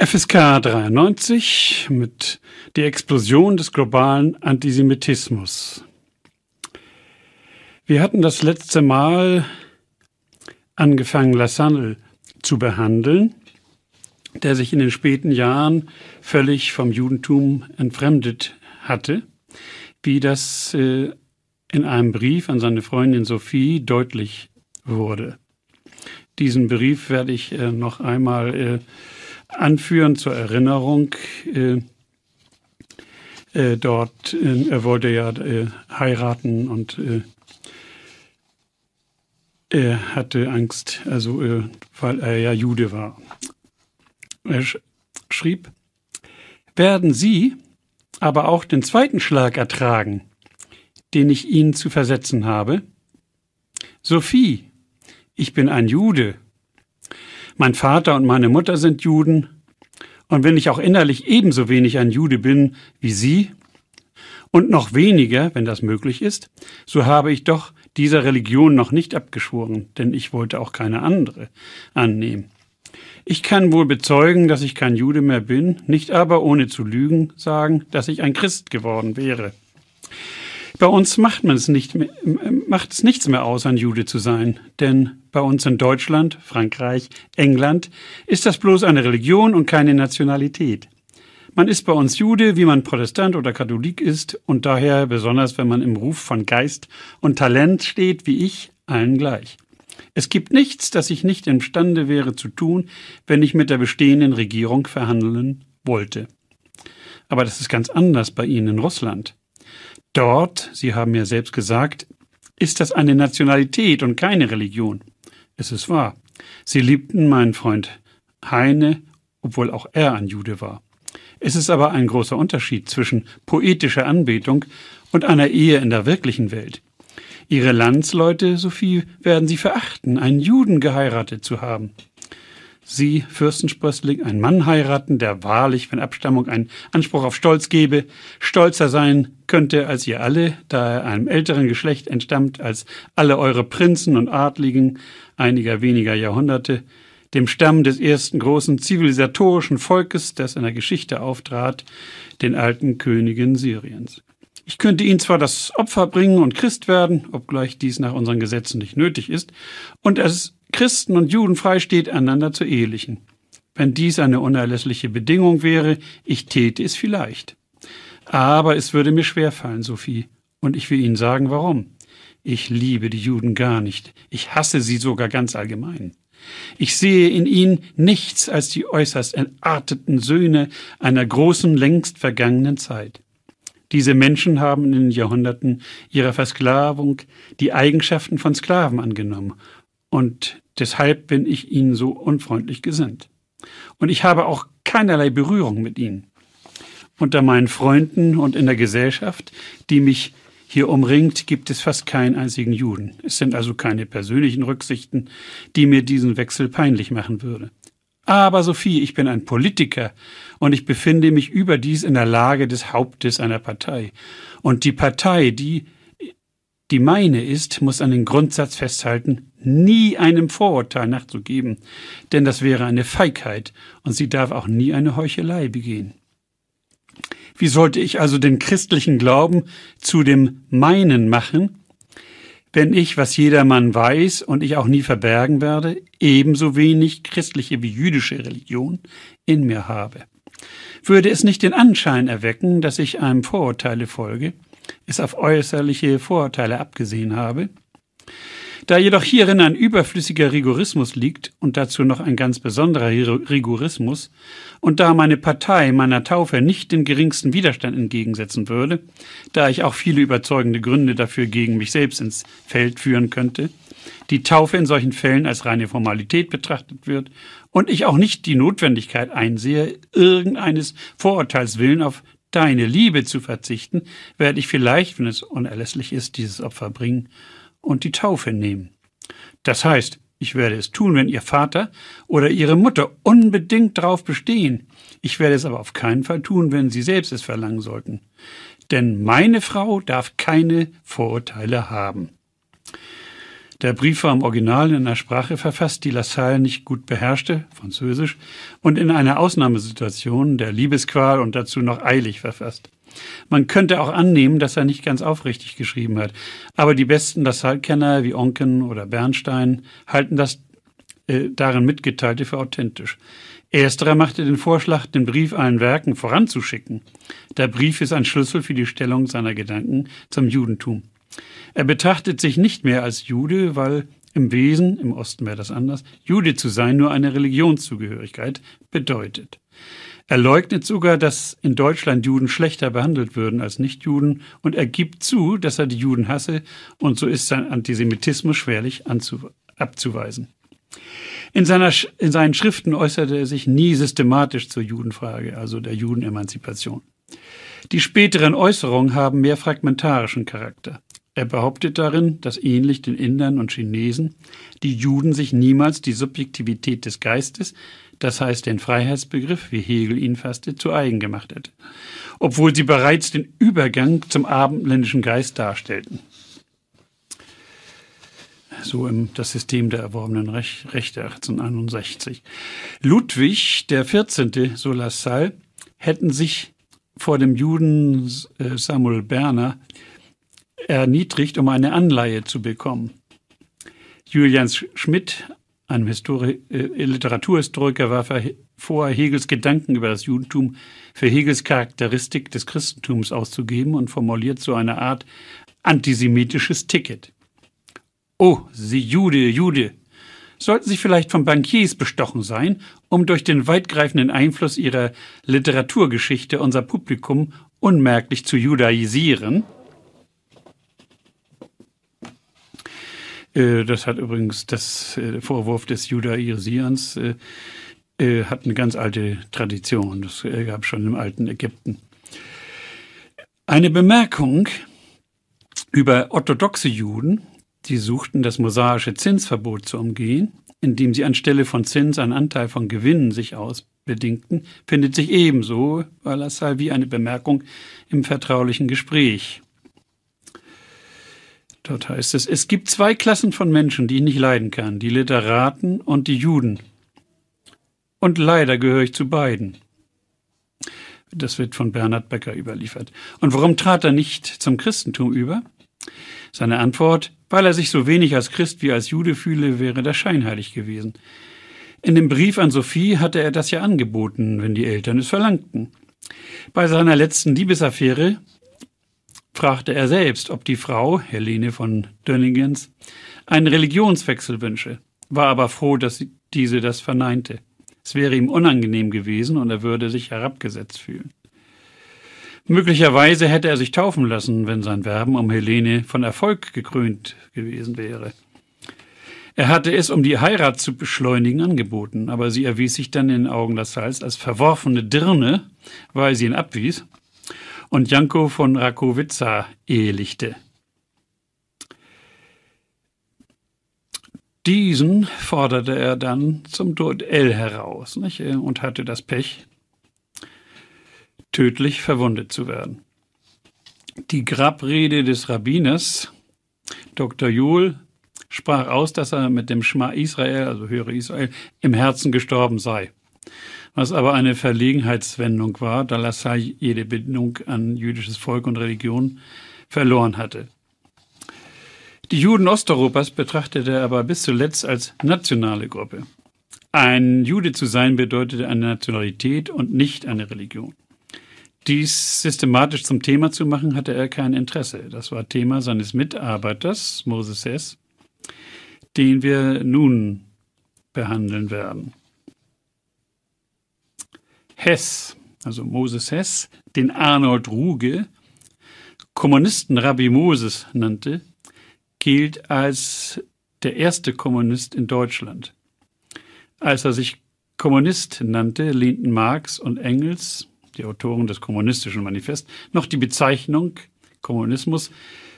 FSK 93 mit die Explosion des globalen Antisemitismus. Wir hatten das letzte Mal angefangen, Lassalle zu behandeln, der sich in den späten Jahren völlig vom Judentum entfremdet hatte, wie das äh, in einem Brief an seine Freundin Sophie deutlich wurde. Diesen Brief werde ich äh, noch einmal äh, anführen zur Erinnerung. Äh, äh, dort, äh, er wollte ja äh, heiraten und äh, er hatte Angst, also äh, weil er ja Jude war. Er sch schrieb, werden Sie aber auch den zweiten Schlag ertragen, den ich Ihnen zu versetzen habe? Sophie, ich bin ein Jude mein Vater und meine Mutter sind Juden, und wenn ich auch innerlich ebenso wenig ein Jude bin wie Sie, und noch weniger, wenn das möglich ist, so habe ich doch dieser Religion noch nicht abgeschworen, denn ich wollte auch keine andere annehmen. Ich kann wohl bezeugen, dass ich kein Jude mehr bin, nicht aber ohne zu lügen sagen, dass ich ein Christ geworden wäre. Bei uns macht man es nicht macht es nichts mehr aus, ein Jude zu sein, denn bei uns in Deutschland, Frankreich, England ist das bloß eine Religion und keine Nationalität. Man ist bei uns Jude, wie man Protestant oder Katholik ist und daher, besonders wenn man im Ruf von Geist und Talent steht, wie ich, allen gleich. Es gibt nichts, das ich nicht imstande wäre zu tun, wenn ich mit der bestehenden Regierung verhandeln wollte. Aber das ist ganz anders bei Ihnen in Russland. Dort, Sie haben ja selbst gesagt, ist das eine Nationalität und keine Religion. Es ist wahr. Sie liebten meinen Freund Heine, obwohl auch er ein Jude war. Es ist aber ein großer Unterschied zwischen poetischer Anbetung und einer Ehe in der wirklichen Welt. Ihre Landsleute, Sophie, werden Sie verachten, einen Juden geheiratet zu haben. Sie, Fürstensprössling, einen Mann heiraten, der wahrlich, wenn Abstammung einen Anspruch auf Stolz gebe, stolzer sein könnte als ihr alle, da er einem älteren Geschlecht entstammt als alle eure Prinzen und Adligen einiger weniger Jahrhunderte, dem Stamm des ersten großen zivilisatorischen Volkes, das in der Geschichte auftrat, den alten Königen Syriens. Ich könnte ihnen zwar das Opfer bringen und Christ werden, obgleich dies nach unseren Gesetzen nicht nötig ist, und es Christen und Juden freisteht, einander zu ehelichen. Wenn dies eine unerlässliche Bedingung wäre, ich täte es vielleicht. Aber es würde mir schwerfallen, Sophie, und ich will Ihnen sagen, warum. Ich liebe die Juden gar nicht. Ich hasse sie sogar ganz allgemein. Ich sehe in ihnen nichts als die äußerst entarteten Söhne einer großen, längst vergangenen Zeit. Diese Menschen haben in den Jahrhunderten ihrer Versklavung die Eigenschaften von Sklaven angenommen und deshalb bin ich ihnen so unfreundlich gesinnt. Und ich habe auch keinerlei Berührung mit ihnen. Unter meinen Freunden und in der Gesellschaft, die mich hier umringt, gibt es fast keinen einzigen Juden. Es sind also keine persönlichen Rücksichten, die mir diesen Wechsel peinlich machen würde. Aber Sophie, ich bin ein Politiker und ich befinde mich überdies in der Lage des Hauptes einer Partei. Und die Partei, die die meine ist, muss an den Grundsatz festhalten, nie einem Vorurteil nachzugeben, denn das wäre eine Feigheit und sie darf auch nie eine Heuchelei begehen. Wie sollte ich also den christlichen Glauben zu dem meinen machen, wenn ich, was jedermann weiß und ich auch nie verbergen werde, ebenso wenig christliche wie jüdische Religion in mir habe? Würde es nicht den Anschein erwecken, dass ich einem Vorurteile folge, es auf äußerliche Vorurteile abgesehen habe. Da jedoch hierin ein überflüssiger Rigorismus liegt und dazu noch ein ganz besonderer Rigorismus, und da meine Partei meiner Taufe nicht den geringsten Widerstand entgegensetzen würde, da ich auch viele überzeugende Gründe dafür gegen mich selbst ins Feld führen könnte, die Taufe in solchen Fällen als reine Formalität betrachtet wird und ich auch nicht die Notwendigkeit einsehe, irgendeines Vorurteils willen auf deine Liebe zu verzichten, werde ich vielleicht, wenn es unerlässlich ist, dieses Opfer bringen und die Taufe nehmen. Das heißt, ich werde es tun, wenn Ihr Vater oder Ihre Mutter unbedingt darauf bestehen. Ich werde es aber auf keinen Fall tun, wenn Sie selbst es verlangen sollten. Denn meine Frau darf keine Vorurteile haben. Der Brief war im Original in einer Sprache verfasst, die Lassalle nicht gut beherrschte, Französisch, und in einer Ausnahmesituation der Liebesqual und dazu noch eilig verfasst. Man könnte auch annehmen, dass er nicht ganz aufrichtig geschrieben hat, aber die besten Lassalle-Kenner wie Onken oder Bernstein halten das äh, darin mitgeteilte für authentisch. Ersterer machte den Vorschlag, den Brief allen Werken voranzuschicken. Der Brief ist ein Schlüssel für die Stellung seiner Gedanken zum Judentum. Er betrachtet sich nicht mehr als Jude, weil im Wesen, im Osten wäre das anders, Jude zu sein nur eine Religionszugehörigkeit bedeutet. Er leugnet sogar, dass in Deutschland Juden schlechter behandelt würden als Nichtjuden und er gibt zu, dass er die Juden hasse und so ist sein Antisemitismus schwerlich abzuweisen. In, seiner, in seinen Schriften äußerte er sich nie systematisch zur Judenfrage, also der Judenemanzipation. Die späteren Äußerungen haben mehr fragmentarischen Charakter. Er behauptet darin, dass ähnlich den Indern und Chinesen die Juden sich niemals die Subjektivität des Geistes, das heißt den Freiheitsbegriff, wie Hegel ihn fasste, zu eigen gemacht hätte, obwohl sie bereits den Übergang zum abendländischen Geist darstellten so im, das System der erworbenen Rech Rechte 1861. Ludwig der 14., so Lassalle, hätten sich vor dem Juden äh, Samuel Berner erniedrigt, um eine Anleihe zu bekommen. Julian Schmidt, ein Histori äh, Literaturhistoriker, war vor, Hegels Gedanken über das Judentum für Hegels Charakteristik des Christentums auszugeben und formuliert so eine Art antisemitisches Ticket. Oh, Sie Jude, Jude. Sollten Sie vielleicht von Bankiers bestochen sein, um durch den weitgreifenden Einfluss Ihrer Literaturgeschichte unser Publikum unmerklich zu judaisieren? Das hat übrigens das äh, Vorwurf des Judaisierens äh, hat eine ganz alte Tradition. Das gab es schon im alten Ägypten. Eine Bemerkung über orthodoxe Juden Sie suchten das mosaische Zinsverbot zu umgehen, indem sie anstelle von Zins einen Anteil von Gewinnen sich ausbedingten, findet sich ebenso bei Lassalle wie eine Bemerkung im vertraulichen Gespräch. Dort heißt es, es gibt zwei Klassen von Menschen, die ich nicht leiden kann, die Literaten und die Juden. Und leider gehöre ich zu beiden. Das wird von Bernhard Becker überliefert. Und warum trat er nicht zum Christentum über? Seine Antwort, weil er sich so wenig als Christ wie als Jude fühle, wäre das scheinheilig gewesen. In dem Brief an Sophie hatte er das ja angeboten, wenn die Eltern es verlangten. Bei seiner letzten Liebesaffäre fragte er selbst, ob die Frau, Helene von Dönningens, einen Religionswechsel wünsche, war aber froh, dass diese das verneinte. Es wäre ihm unangenehm gewesen und er würde sich herabgesetzt fühlen. Möglicherweise hätte er sich taufen lassen, wenn sein Werben um Helene von Erfolg gekrönt gewesen wäre. Er hatte es, um die Heirat zu beschleunigen, angeboten, aber sie erwies sich dann in Augen Lassalles als verworfene Dirne, weil sie ihn abwies und Janko von Rakowitza ehelichte. Diesen forderte er dann zum Duell heraus nicht? und hatte das Pech, tödlich verwundet zu werden. Die Grabrede des Rabbiners, Dr. Juhl, sprach aus, dass er mit dem Schma Israel, also höre Israel, im Herzen gestorben sei. Was aber eine Verlegenheitswendung war, da Lassalle jede Bindung an jüdisches Volk und Religion verloren hatte. Die Juden Osteuropas betrachtete er aber bis zuletzt als nationale Gruppe. Ein Jude zu sein bedeutete eine Nationalität und nicht eine Religion. Dies systematisch zum Thema zu machen, hatte er kein Interesse. Das war Thema seines Mitarbeiters, Moses Hess, den wir nun behandeln werden. Hess, also Moses Hess, den Arnold Ruge Kommunisten Rabbi Moses nannte, gilt als der erste Kommunist in Deutschland. Als er sich Kommunist nannte, lehnten Marx und Engels die Autoren des Kommunistischen Manifest, noch die Bezeichnung Kommunismus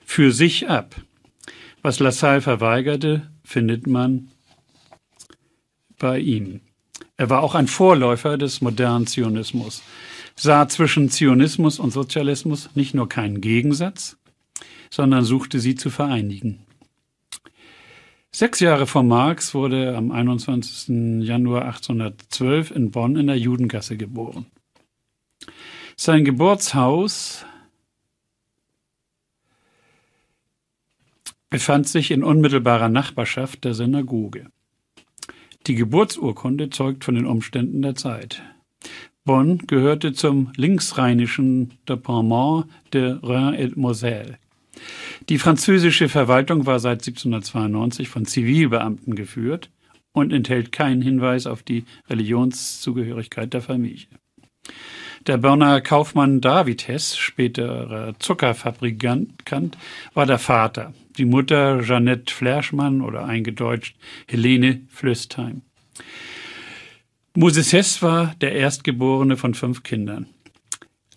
für sich ab. Was Lassalle verweigerte, findet man bei ihm. Er war auch ein Vorläufer des modernen Zionismus, sah zwischen Zionismus und Sozialismus nicht nur keinen Gegensatz, sondern suchte sie zu vereinigen. Sechs Jahre vor Marx wurde er am 21. Januar 1812 in Bonn in der Judengasse geboren. Sein Geburtshaus befand sich in unmittelbarer Nachbarschaft der Synagoge. Die Geburtsurkunde zeugt von den Umständen der Zeit. Bonn gehörte zum linksrheinischen Departement de Rhin-et-Moselle. Die französische Verwaltung war seit 1792 von Zivilbeamten geführt und enthält keinen Hinweis auf die Religionszugehörigkeit der Familie. Der Bonner Kaufmann David Hess, späterer Zuckerfabrikant, war der Vater. Die Mutter Jeannette Flerschmann oder eingedeutscht Helene Flöstheim. Moses Hess war der Erstgeborene von fünf Kindern.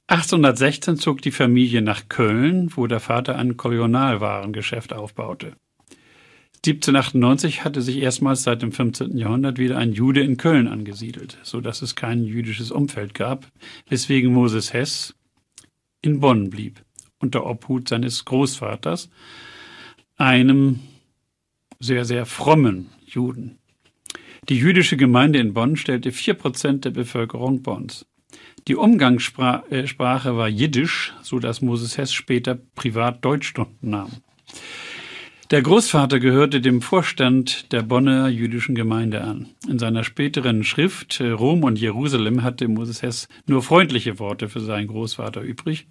1816 zog die Familie nach Köln, wo der Vater ein Kolonialwarengeschäft aufbaute. 1798 hatte sich erstmals seit dem 15. Jahrhundert wieder ein Jude in Köln angesiedelt, so dass es kein jüdisches Umfeld gab, weswegen Moses Hess in Bonn blieb, unter Obhut seines Großvaters, einem sehr, sehr frommen Juden. Die jüdische Gemeinde in Bonn stellte vier Prozent der Bevölkerung Bonns. Die Umgangssprache war Jiddisch, so dass Moses Hess später privat Deutschstunden nahm. Der Großvater gehörte dem Vorstand der Bonner jüdischen Gemeinde an. In seiner späteren Schrift äh, Rom und Jerusalem hatte Moses Hess nur freundliche Worte für seinen Großvater übrig,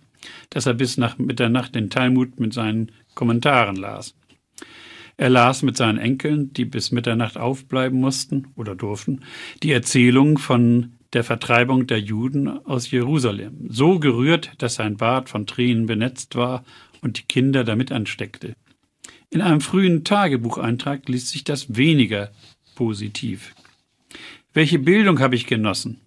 dass er bis nach Mitternacht den Talmud mit seinen Kommentaren las. Er las mit seinen Enkeln, die bis Mitternacht aufbleiben mussten oder durften, die Erzählung von der Vertreibung der Juden aus Jerusalem, so gerührt, dass sein Bart von Tränen benetzt war und die Kinder damit ansteckte. In einem frühen Tagebucheintrag liest sich das weniger positiv. Welche Bildung habe ich genossen?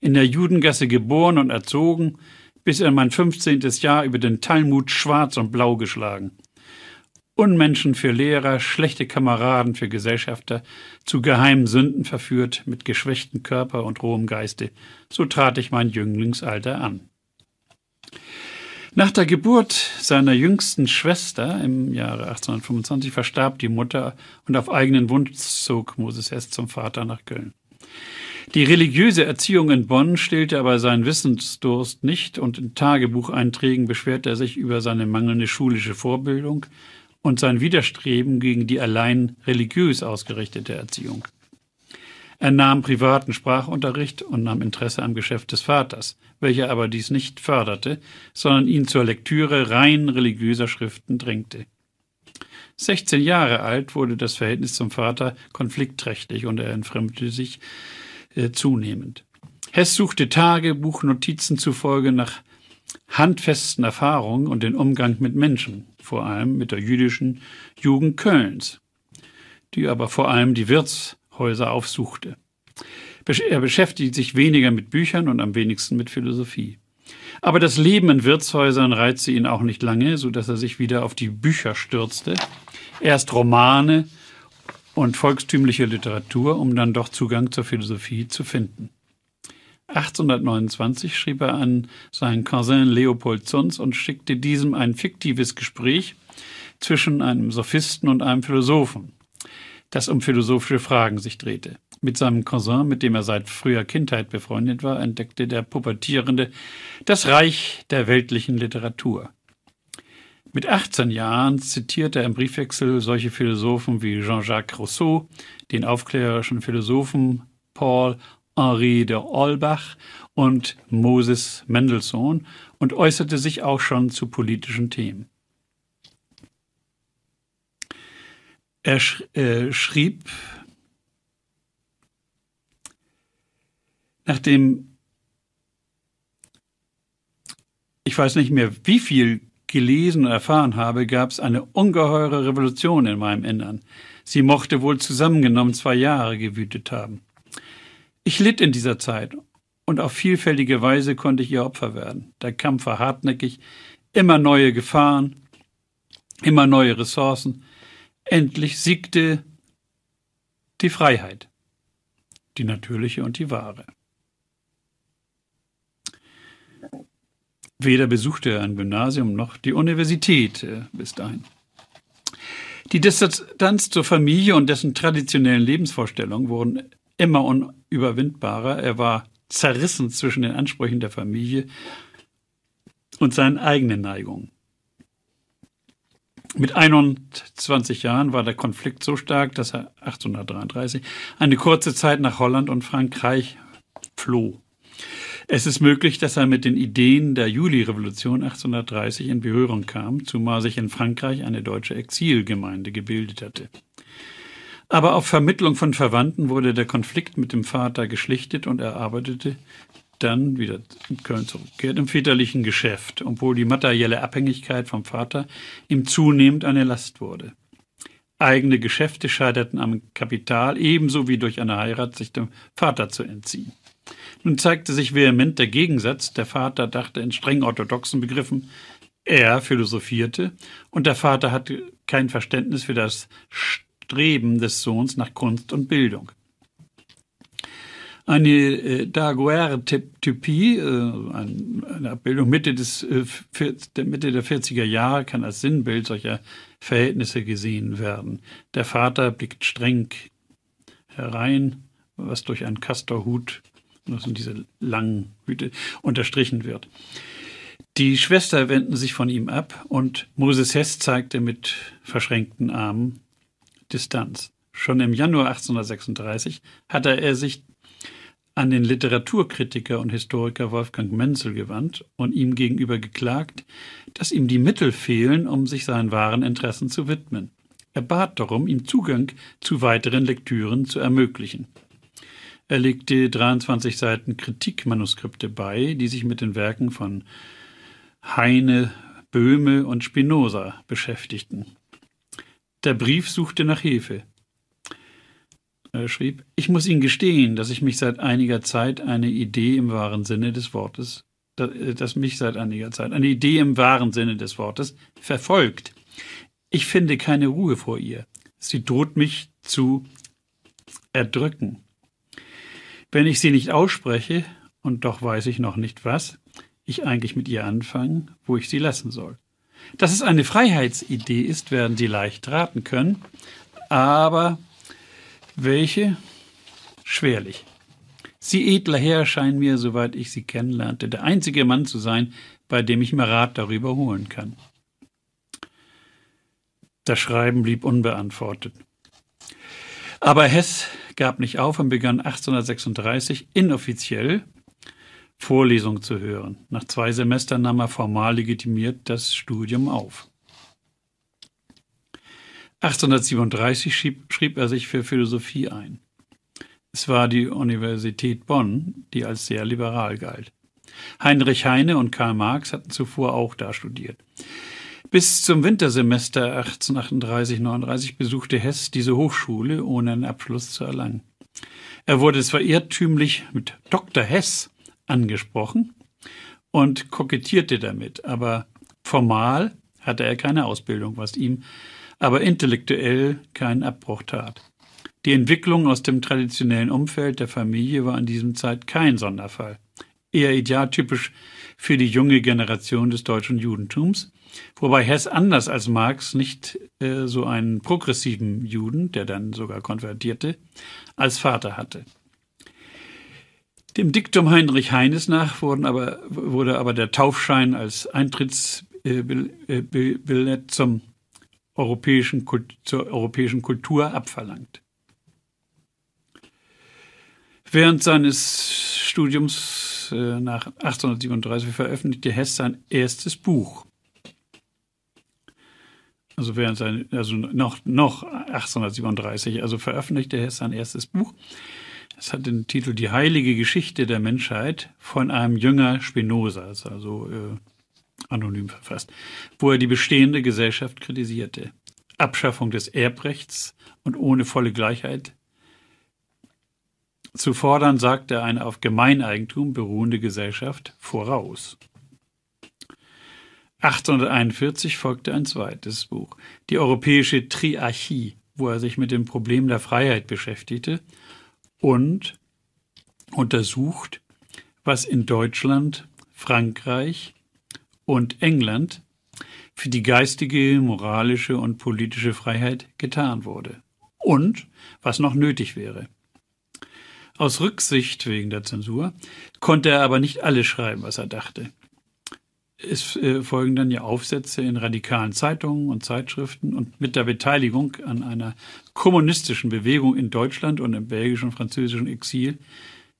In der Judengasse geboren und erzogen, bis in mein 15. Jahr über den Talmud schwarz und blau geschlagen. Unmenschen für Lehrer, schlechte Kameraden für Gesellschafter, zu geheimen Sünden verführt, mit geschwächtem Körper und rohem Geiste. So trat ich mein Jünglingsalter an. Nach der Geburt seiner jüngsten Schwester im Jahre 1825 verstarb die Mutter und auf eigenen Wunsch zog Moses Hess zum Vater nach Köln. Die religiöse Erziehung in Bonn stillte aber seinen Wissensdurst nicht und in Tagebucheinträgen beschwert er sich über seine mangelnde schulische Vorbildung und sein Widerstreben gegen die allein religiös ausgerichtete Erziehung. Er nahm privaten Sprachunterricht und nahm Interesse am Geschäft des Vaters, welcher aber dies nicht förderte, sondern ihn zur Lektüre rein religiöser Schriften drängte. 16 Jahre alt wurde das Verhältnis zum Vater konfliktträchtig und er entfremdete sich äh, zunehmend. Hess suchte Tagebuchnotizen zufolge nach handfesten Erfahrungen und den Umgang mit Menschen, vor allem mit der jüdischen Jugend Kölns, die aber vor allem die Wirts Häuser aufsuchte. Er beschäftigt sich weniger mit Büchern und am wenigsten mit Philosophie. Aber das Leben in Wirtshäusern reizte ihn auch nicht lange, so dass er sich wieder auf die Bücher stürzte. Erst Romane und volkstümliche Literatur, um dann doch Zugang zur Philosophie zu finden. 1829 schrieb er an seinen Cousin Leopold Zunz und schickte diesem ein fiktives Gespräch zwischen einem Sophisten und einem Philosophen das um philosophische Fragen sich drehte. Mit seinem Cousin, mit dem er seit früher Kindheit befreundet war, entdeckte der Pubertierende das Reich der weltlichen Literatur. Mit 18 Jahren zitierte er im Briefwechsel solche Philosophen wie Jean-Jacques Rousseau, den aufklärerischen Philosophen Paul Henri de Olbach und Moses Mendelssohn und äußerte sich auch schon zu politischen Themen. Er sch äh, schrieb, nachdem ich weiß nicht mehr, wie viel gelesen und erfahren habe, gab es eine ungeheure Revolution in meinem Innern. Sie mochte wohl zusammengenommen zwei Jahre gewütet haben. Ich litt in dieser Zeit und auf vielfältige Weise konnte ich ihr Opfer werden. Der Kampf war hartnäckig, immer neue Gefahren, immer neue Ressourcen, Endlich siegte die Freiheit, die natürliche und die wahre. Weder besuchte er ein Gymnasium noch die Universität äh, bis dahin. Die Distanz zur Familie und dessen traditionellen Lebensvorstellungen wurden immer unüberwindbarer. Er war zerrissen zwischen den Ansprüchen der Familie und seinen eigenen Neigungen. Mit 21 Jahren war der Konflikt so stark, dass er 1833 eine kurze Zeit nach Holland und Frankreich floh. Es ist möglich, dass er mit den Ideen der Juli-Revolution 1830 in Berührung kam, zumal sich in Frankreich eine deutsche Exilgemeinde gebildet hatte. Aber auf Vermittlung von Verwandten wurde der Konflikt mit dem Vater geschlichtet und er arbeitete dann wieder in Köln zurückkehrt im väterlichen Geschäft, obwohl die materielle Abhängigkeit vom Vater ihm zunehmend eine Last wurde. Eigene Geschäfte scheiterten am Kapital, ebenso wie durch eine Heirat sich dem Vater zu entziehen. Nun zeigte sich vehement der Gegensatz. Der Vater dachte in streng orthodoxen Begriffen, er philosophierte und der Vater hatte kein Verständnis für das Streben des Sohns nach Kunst und Bildung. Eine äh, Daguerre-Typie, äh, eine Abbildung Mitte, des, äh, der Mitte der 40er Jahre, kann als Sinnbild solcher Verhältnisse gesehen werden. Der Vater blickt streng herein, was durch einen Castorhut das sind diese langen Hüte, unterstrichen wird. Die Schwester wenden sich von ihm ab und Moses Hess zeigte mit verschränkten Armen Distanz. Schon im Januar 1836 hatte er sich an den Literaturkritiker und Historiker Wolfgang Menzel gewandt und ihm gegenüber geklagt, dass ihm die Mittel fehlen, um sich seinen wahren Interessen zu widmen. Er bat darum, ihm Zugang zu weiteren Lektüren zu ermöglichen. Er legte 23 Seiten Kritikmanuskripte bei, die sich mit den Werken von Heine, Böhme und Spinoza beschäftigten. Der Brief suchte nach Hilfe. Er schrieb, ich muss Ihnen gestehen, dass ich mich seit einiger Zeit eine Idee im wahren Sinne des Wortes, dass mich seit einiger Zeit eine Idee im wahren Sinne des Wortes verfolgt. Ich finde keine Ruhe vor ihr. Sie droht mich zu erdrücken. Wenn ich sie nicht ausspreche, und doch weiß ich noch nicht was, ich eigentlich mit ihr anfangen, wo ich sie lassen soll. Dass es eine Freiheitsidee ist, werden Sie leicht raten können, aber welche? Schwerlich. Sie edler Herr scheinen mir, soweit ich sie kennenlernte, der einzige Mann zu sein, bei dem ich mir Rat darüber holen kann. Das Schreiben blieb unbeantwortet. Aber Hess gab nicht auf und begann 1836 inoffiziell Vorlesungen zu hören. Nach zwei Semestern nahm er formal legitimiert das Studium auf. 1837 schrieb, schrieb er sich für Philosophie ein. Es war die Universität Bonn, die als sehr liberal galt. Heinrich Heine und Karl Marx hatten zuvor auch da studiert. Bis zum Wintersemester 1838-39 besuchte Hess diese Hochschule, ohne einen Abschluss zu erlangen. Er wurde zwar irrtümlich mit Dr. Hess angesprochen und kokettierte damit, aber formal hatte er keine Ausbildung, was ihm aber intellektuell keinen Abbruch tat. Die Entwicklung aus dem traditionellen Umfeld der Familie war in diesem Zeit kein Sonderfall. Eher idealtypisch für die junge Generation des deutschen Judentums, Wobei Hess anders als Marx nicht äh, so einen progressiven Juden, der dann sogar konvertierte, als Vater hatte. Dem Diktum Heinrich Heines nach wurden aber, wurde aber der Taufschein als Eintrittsbillett zum europäischen, zur europäischen Kultur abverlangt. Während seines Studiums äh, nach 1837 veröffentlichte Hess sein erstes Buch, also während sein, also noch, noch 1837, also veröffentlichte er sein erstes Buch. Es hat den Titel Die heilige Geschichte der Menschheit von einem Jünger Spinozas, also äh, anonym verfasst, wo er die bestehende Gesellschaft kritisierte. Abschaffung des Erbrechts und ohne volle Gleichheit zu fordern, sagt er eine auf Gemeineigentum beruhende Gesellschaft voraus. 1841 folgte ein zweites Buch, die Europäische Triarchie, wo er sich mit dem Problem der Freiheit beschäftigte und untersucht, was in Deutschland, Frankreich und England für die geistige, moralische und politische Freiheit getan wurde. Und was noch nötig wäre. Aus Rücksicht wegen der Zensur konnte er aber nicht alles schreiben, was er dachte. Es äh, folgen dann ja Aufsätze in radikalen Zeitungen und Zeitschriften und mit der Beteiligung an einer kommunistischen Bewegung in Deutschland und im belgischen und französischen Exil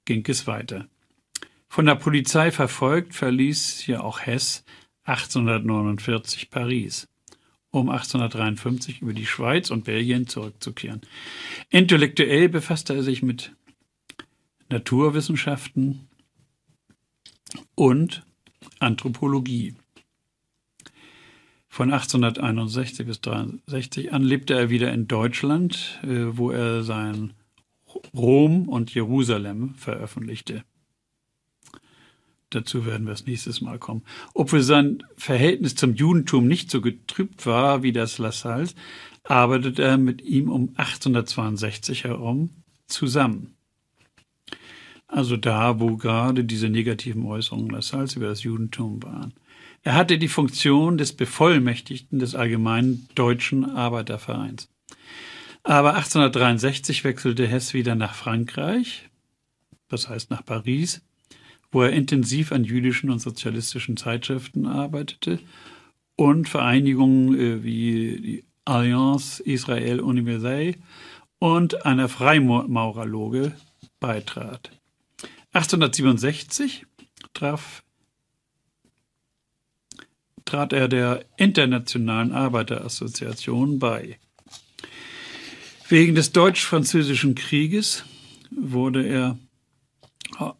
ging es weiter. Von der Polizei verfolgt verließ ja auch Hess 1849 Paris, um 1853 über die Schweiz und Belgien zurückzukehren. Intellektuell befasste er sich mit Naturwissenschaften und Anthropologie. Von 1861 bis 1863 an lebte er wieder in Deutschland, äh, wo er sein Rom und Jerusalem veröffentlichte. Dazu werden wir das nächstes Mal kommen. Obwohl sein Verhältnis zum Judentum nicht so getrübt war wie das Lassalles, arbeitet er mit ihm um 1862 herum zusammen. Also da, wo gerade diese negativen Äußerungen Lassalles über das Judentum waren. Er hatte die Funktion des Bevollmächtigten des Allgemeinen Deutschen Arbeitervereins. Aber 1863 wechselte Hess wieder nach Frankreich, das heißt nach Paris, wo er intensiv an jüdischen und sozialistischen Zeitschriften arbeitete und Vereinigungen äh, wie die Alliance Israel Universelle und einer Freimaurerloge beitrat. 1867 traf, trat er der Internationalen Arbeiterassoziation bei. Wegen des Deutsch-Französischen Krieges wurde er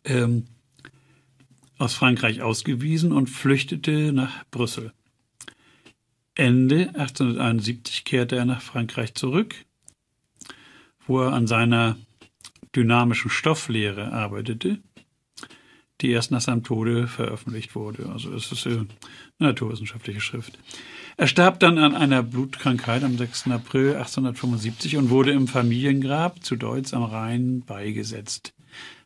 ähm, aus Frankreich ausgewiesen und flüchtete nach Brüssel. Ende 1871 kehrte er nach Frankreich zurück, wo er an seiner dynamischen Stofflehre arbeitete, die erst nach seinem Tode veröffentlicht wurde. Also es ist eine naturwissenschaftliche Schrift. Er starb dann an einer Blutkrankheit am 6. April 1875 und wurde im Familiengrab zu Deutz am Rhein beigesetzt.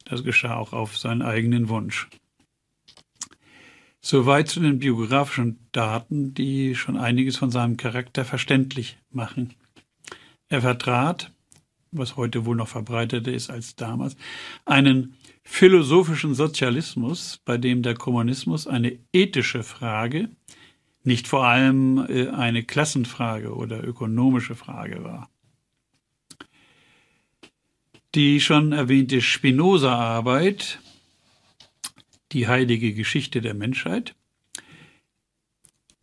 Das geschah auch auf seinen eigenen Wunsch. Soweit zu den biografischen Daten, die schon einiges von seinem Charakter verständlich machen. Er vertrat, was heute wohl noch verbreiteter ist als damals, einen philosophischen Sozialismus, bei dem der Kommunismus eine ethische Frage, nicht vor allem äh, eine Klassenfrage oder ökonomische Frage war. Die schon erwähnte Spinoza-Arbeit die heilige Geschichte der Menschheit,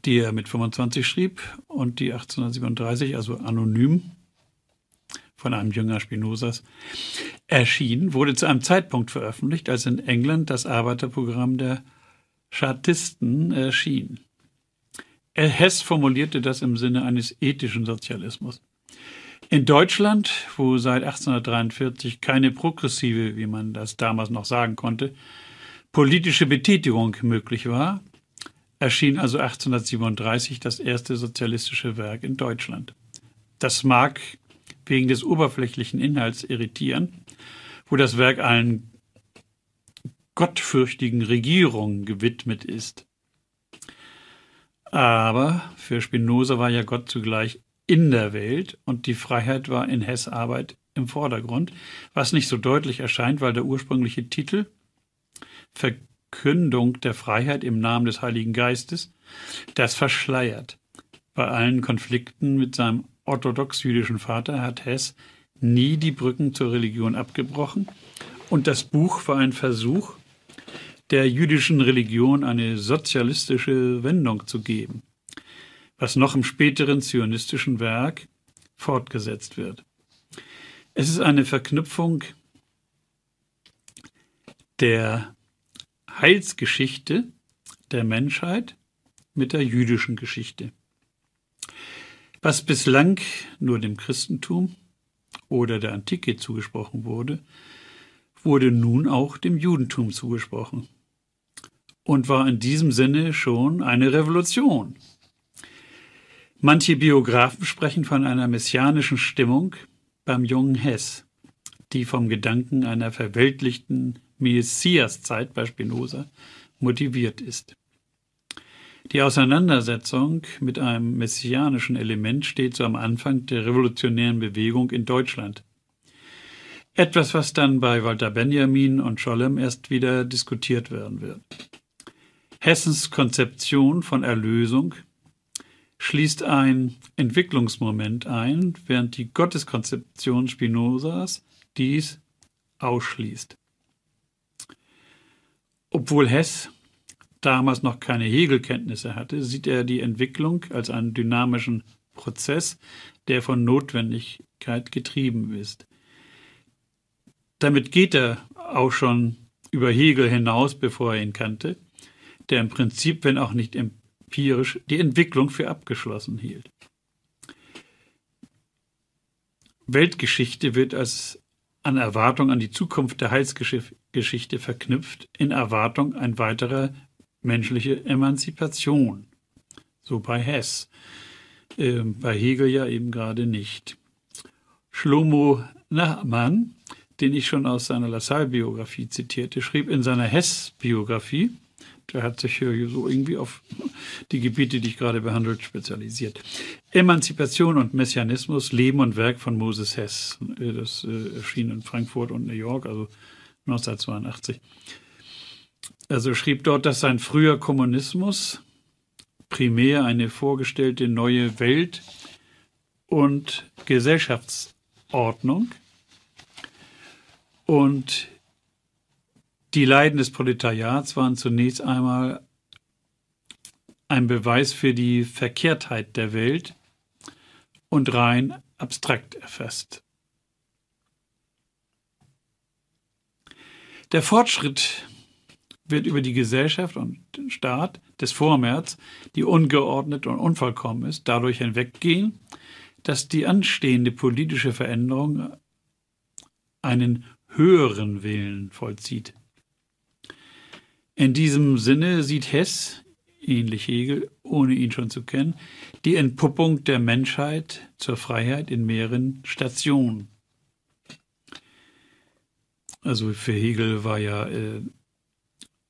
die er mit 25 schrieb und die 1837, also anonym von einem Jünger Spinozas, erschien, wurde zu einem Zeitpunkt veröffentlicht, als in England das Arbeiterprogramm der Chartisten erschien. Hess formulierte das im Sinne eines ethischen Sozialismus. In Deutschland, wo seit 1843 keine progressive, wie man das damals noch sagen konnte, politische Betätigung möglich war, erschien also 1837 das erste sozialistische Werk in Deutschland. Das mag wegen des oberflächlichen Inhalts irritieren, wo das Werk allen gottfürchtigen Regierungen gewidmet ist. Aber für Spinoza war ja Gott zugleich in der Welt und die Freiheit war in Hess Arbeit im Vordergrund, was nicht so deutlich erscheint, weil der ursprüngliche Titel Verkündung der Freiheit im Namen des Heiligen Geistes, das verschleiert. Bei allen Konflikten mit seinem orthodox-jüdischen Vater hat Hess nie die Brücken zur Religion abgebrochen und das Buch war ein Versuch, der jüdischen Religion eine sozialistische Wendung zu geben, was noch im späteren zionistischen Werk fortgesetzt wird. Es ist eine Verknüpfung der Heilsgeschichte der Menschheit mit der jüdischen Geschichte. Was bislang nur dem Christentum oder der Antike zugesprochen wurde, wurde nun auch dem Judentum zugesprochen und war in diesem Sinne schon eine Revolution. Manche Biografen sprechen von einer messianischen Stimmung beim jungen Hess, die vom Gedanken einer verweltlichten Messiaszeit bei Spinoza motiviert ist. Die Auseinandersetzung mit einem messianischen Element steht so am Anfang der revolutionären Bewegung in Deutschland. Etwas, was dann bei Walter Benjamin und Schollem erst wieder diskutiert werden wird. Hessens Konzeption von Erlösung schließt ein Entwicklungsmoment ein, während die Gotteskonzeption Spinozas dies ausschließt. Obwohl Hess damals noch keine Hegelkenntnisse hatte, sieht er die Entwicklung als einen dynamischen Prozess, der von Notwendigkeit getrieben ist. Damit geht er auch schon über Hegel hinaus, bevor er ihn kannte, der im Prinzip, wenn auch nicht empirisch, die Entwicklung für abgeschlossen hielt. Weltgeschichte wird als an Erwartung an die Zukunft der Heilsgeschichte verknüpft, in Erwartung ein weiterer menschliche Emanzipation. So bei Hess. Äh, bei Hegel ja eben gerade nicht. Schlomo Nachmann, den ich schon aus seiner Lassalle-Biografie zitierte, schrieb in seiner Hess-Biografie, der hat sich hier so irgendwie auf die Gebiete, die ich gerade behandelt, spezialisiert. Emanzipation und Messianismus, Leben und Werk von Moses Hess. Das äh, erschien in Frankfurt und New York, also 1982. Also schrieb dort, dass sein früher Kommunismus primär eine vorgestellte neue Welt und Gesellschaftsordnung und die Leiden des Proletariats waren zunächst einmal ein Beweis für die Verkehrtheit der Welt und rein abstrakt erfasst. Der Fortschritt wird über die Gesellschaft und den Staat des Vormärz, die ungeordnet und unvollkommen ist, dadurch hinweggehen, dass die anstehende politische Veränderung einen höheren Willen vollzieht. In diesem Sinne sieht Hess, ähnlich Hegel, ohne ihn schon zu kennen, die Entpuppung der Menschheit zur Freiheit in mehreren Stationen. Also für Hegel war ja, äh,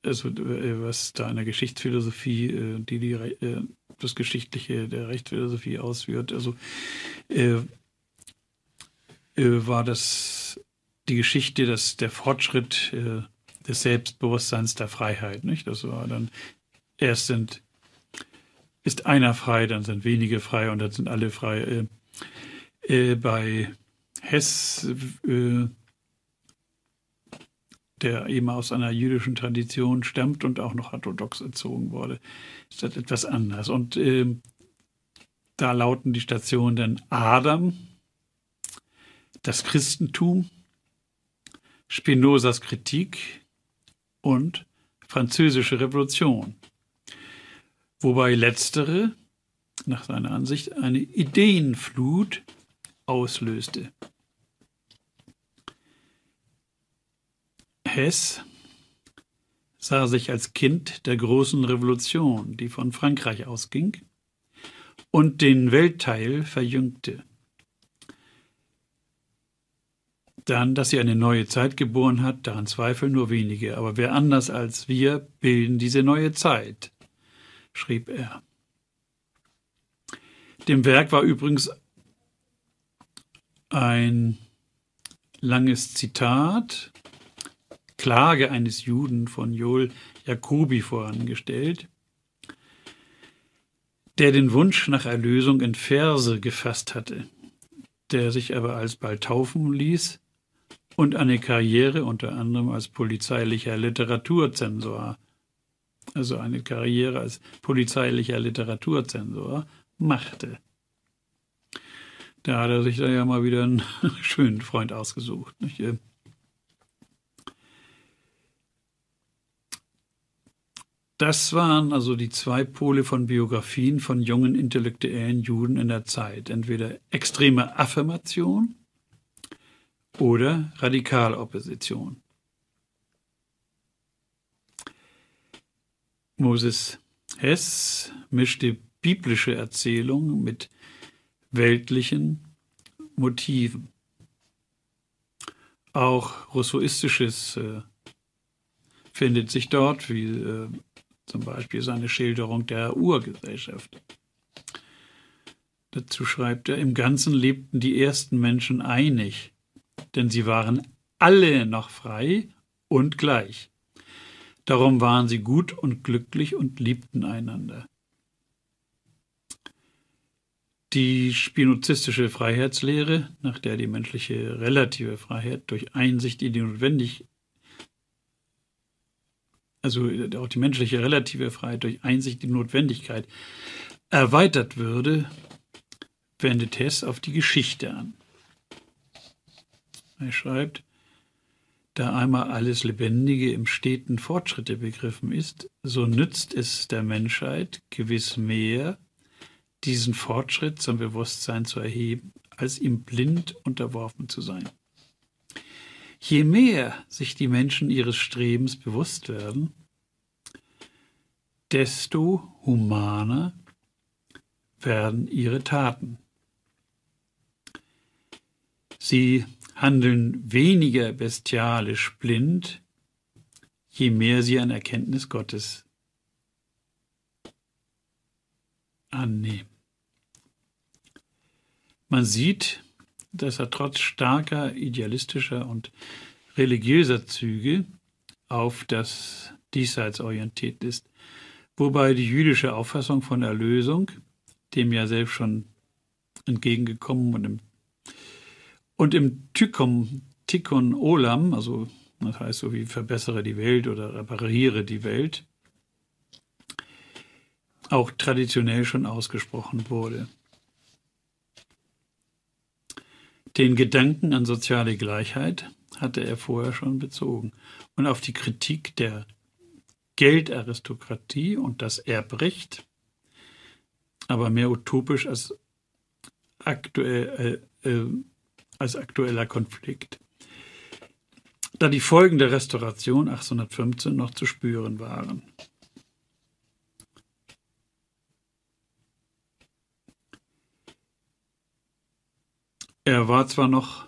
also was da in der Geschichtsphilosophie, äh, die die äh, das Geschichtliche der Rechtsphilosophie ausführt, also war das die Geschichte, dass der Fortschritt des Selbstbewusstseins der Freiheit. Nicht? Das war dann, erst sind, ist einer frei, dann sind wenige frei und dann sind alle frei. Äh, bei Hess, der eben aus einer jüdischen Tradition stammt und auch noch orthodox erzogen wurde, ist das etwas anders. Und ähm, da lauten die Stationen dann Adam, das Christentum, Spinozas Kritik, und Französische Revolution. Wobei letztere, nach seiner Ansicht, eine Ideenflut auslöste. Hess sah sich als Kind der großen Revolution, die von Frankreich ausging, und den Weltteil verjüngte. Dann, dass sie eine neue Zeit geboren hat, daran zweifeln nur wenige. Aber wer anders als wir bilden diese neue Zeit, schrieb er. Dem Werk war übrigens ein langes Zitat, Klage eines Juden von Joel Jacobi vorangestellt, der den Wunsch nach Erlösung in Verse gefasst hatte, der sich aber alsbald taufen ließ und eine Karriere unter anderem als polizeilicher Literaturzensor, also eine Karriere als polizeilicher Literaturzensor, machte. Da hat er sich da ja mal wieder einen schönen Freund ausgesucht. Nicht? Das waren also die zwei Pole von Biografien von jungen intellektuellen Juden in der Zeit. Entweder extreme Affirmation oder Radikalopposition. Moses Hess mischte biblische Erzählung mit weltlichen Motiven. Auch Rousseauistisches äh, findet sich dort, wie äh, zum Beispiel seine Schilderung der Urgesellschaft. Dazu schreibt er, im Ganzen lebten die ersten Menschen einig, denn sie waren alle noch frei und gleich. Darum waren sie gut und glücklich und liebten einander. Die spinozistische Freiheitslehre, nach der die menschliche relative Freiheit durch Einsicht in die Notwendigkeit also auch die menschliche relative Freiheit durch Einsicht in Notwendigkeit erweitert würde, wendet Hess auf die Geschichte an. Er schreibt, da einmal alles Lebendige im steten Fortschritte begriffen ist, so nützt es der Menschheit gewiss mehr, diesen Fortschritt zum Bewusstsein zu erheben, als ihm blind unterworfen zu sein. Je mehr sich die Menschen ihres Strebens bewusst werden, desto humaner werden ihre Taten. Sie handeln weniger bestialisch blind, je mehr sie an Erkenntnis Gottes annehmen. Man sieht, dass er trotz starker idealistischer und religiöser Züge auf das Diesseits orientiert ist, wobei die jüdische Auffassung von Erlösung, dem ja selbst schon entgegengekommen und im, und im Tykum, Tikkun Olam, also das heißt so wie verbessere die Welt oder repariere die Welt, auch traditionell schon ausgesprochen wurde. Den Gedanken an soziale Gleichheit hatte er vorher schon bezogen und auf die Kritik der Geldaristokratie und das Erbrecht, aber mehr utopisch als, aktuell, äh, äh, als aktueller Konflikt, da die Folgen der Restauration 1815 noch zu spüren waren. Er war zwar noch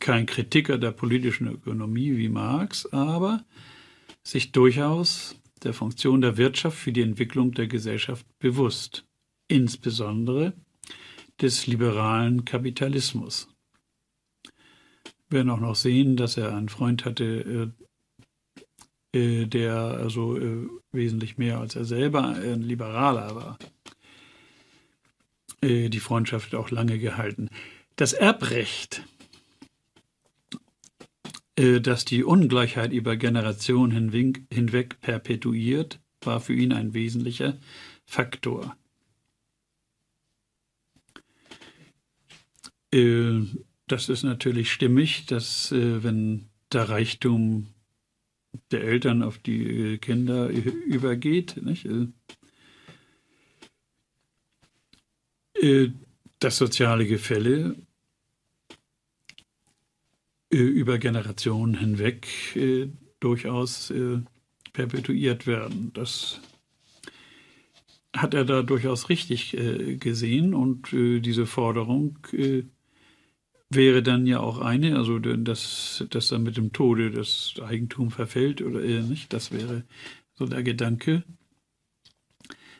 kein Kritiker der politischen Ökonomie wie Marx, aber sich durchaus der Funktion der Wirtschaft für die Entwicklung der Gesellschaft bewusst, insbesondere des liberalen Kapitalismus. Wir werden auch noch sehen, dass er einen Freund hatte, äh, äh, der also äh, wesentlich mehr als er selber ein Liberaler war. Äh, die Freundschaft auch lange gehalten. Das Erbrecht, äh, das die Ungleichheit über Generationen hinweg perpetuiert, war für ihn ein wesentlicher Faktor. Äh, das ist natürlich stimmig, dass wenn der Reichtum der Eltern auf die Kinder übergeht, nicht? Äh, das soziale Gefälle äh, über Generationen hinweg äh, durchaus perpetuiert werden. Das hat er da durchaus richtig gesehen und diese Forderung wäre dann ja auch eine, also dass, dass dann mit dem Tode das Eigentum verfällt oder nicht, das wäre so der Gedanke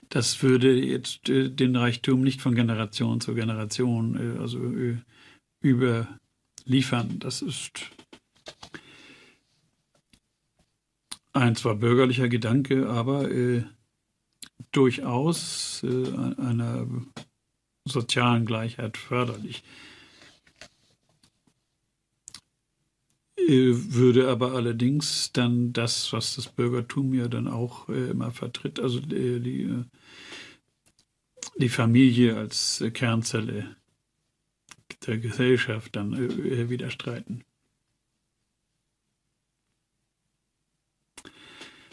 das würde jetzt äh, den Reichtum nicht von Generation zu Generation äh, also äh, überliefern. Das ist ein zwar bürgerlicher Gedanke, aber äh, durchaus äh, einer sozialen Gleichheit förderlich. Würde aber allerdings dann das, was das Bürgertum ja dann auch äh, immer vertritt, also äh, die, äh, die Familie als äh, Kernzelle der Gesellschaft dann äh, widerstreiten.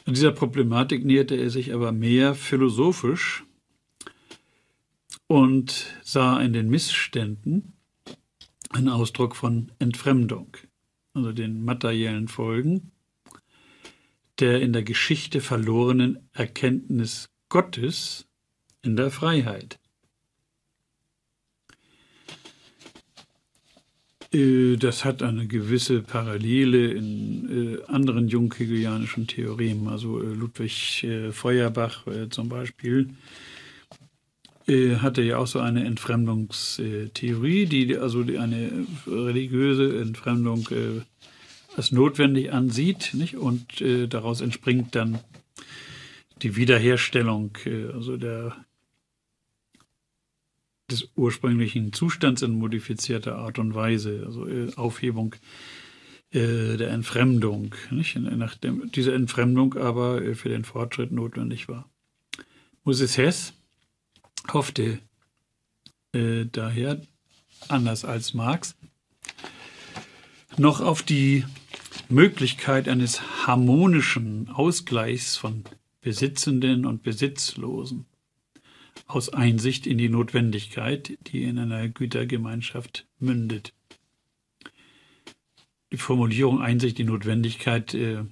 An dieser Problematik näherte er sich aber mehr philosophisch und sah in den Missständen einen Ausdruck von Entfremdung also den materiellen Folgen, der in der Geschichte verlorenen Erkenntnis Gottes in der Freiheit. Äh, das hat eine gewisse Parallele in äh, anderen junghegelianischen Theoremen. Also äh, Ludwig Feuerbach zum Beispiel hatte ja auch so eine Entfremdungstheorie, die also eine religiöse Entfremdung als notwendig ansieht nicht? und daraus entspringt dann die Wiederherstellung also der des ursprünglichen Zustands in modifizierter Art und Weise, also äh, Aufhebung äh, der Entfremdung, nicht? nachdem diese Entfremdung aber äh, für den Fortschritt notwendig war. Moses Hess hoffte äh, daher, anders als Marx, noch auf die Möglichkeit eines harmonischen Ausgleichs von Besitzenden und Besitzlosen aus Einsicht in die Notwendigkeit, die in einer Gütergemeinschaft mündet. Die Formulierung Einsicht in Notwendigkeit äh,